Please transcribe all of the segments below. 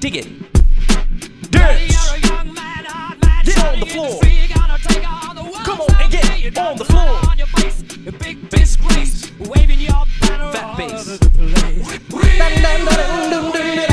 Dig it. Dance. Get on the floor. Come on and get on the floor. Big disgrace, waving your banner all over the place.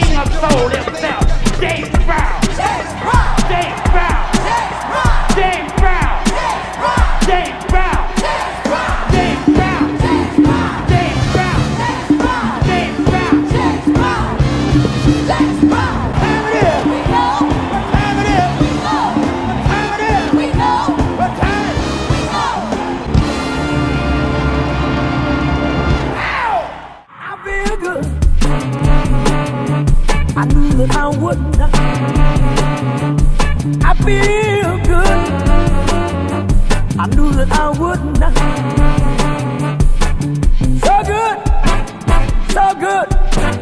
king of soul himself, David. but I would not. I feel good. I knew that I would not. So good, so good.